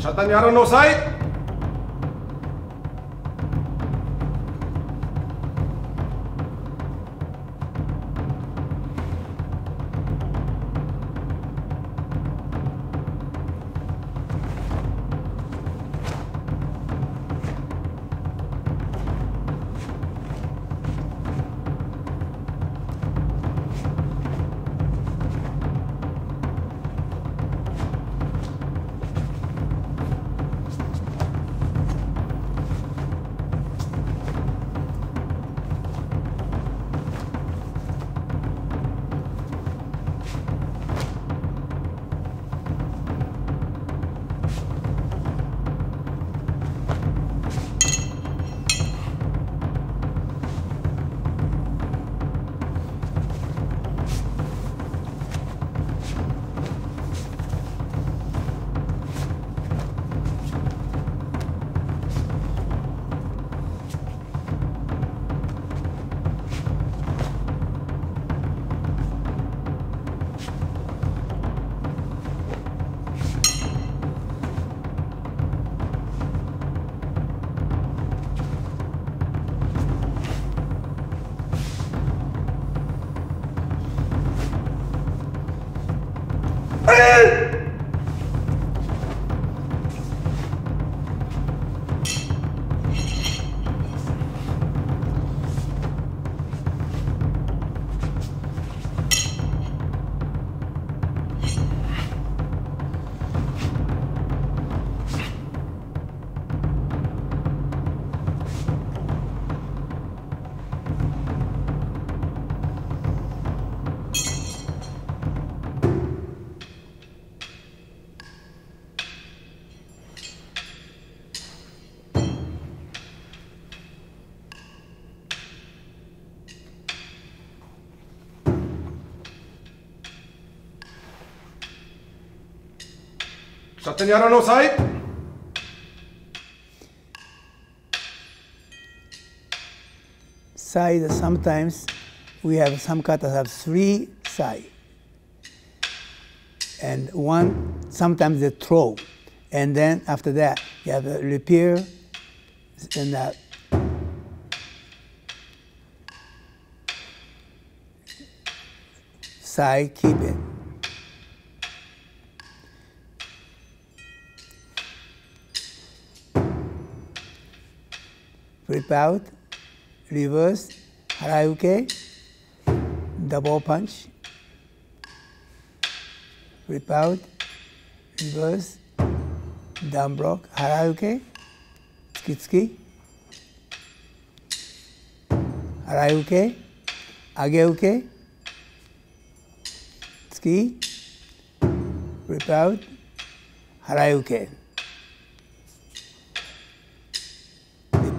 茶谷あらのさい 화! Chatan no sai. Side sometimes we have some katas have three sai and one sometimes they throw. And then after that you have a repair. And that. Side keep it. flip-out, reverse, harayuke, double punch, flip-out, reverse, down block, harayuke, tsukitsuki, harayuke, ageuke, tsuki, flip-out, harayuke.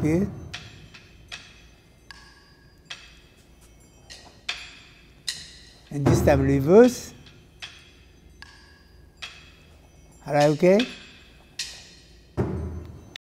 Repeat. and this time reverse. Alright, okay?